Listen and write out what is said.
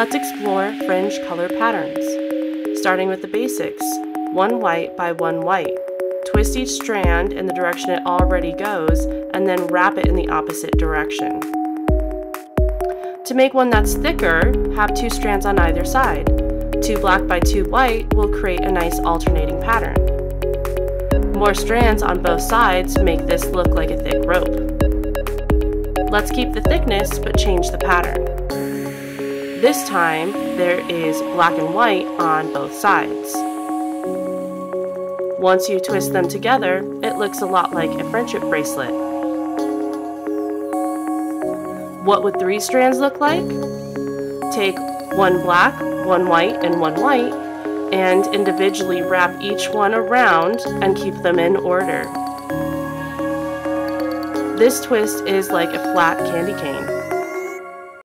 Let's explore fringe color patterns. Starting with the basics, one white by one white. Twist each strand in the direction it already goes and then wrap it in the opposite direction. To make one that's thicker, have two strands on either side. Two black by two white will create a nice alternating pattern. More strands on both sides make this look like a thick rope. Let's keep the thickness but change the pattern. This time, there is black and white on both sides. Once you twist them together, it looks a lot like a friendship bracelet. What would three strands look like? Take one black, one white, and one white, and individually wrap each one around and keep them in order. This twist is like a flat candy cane.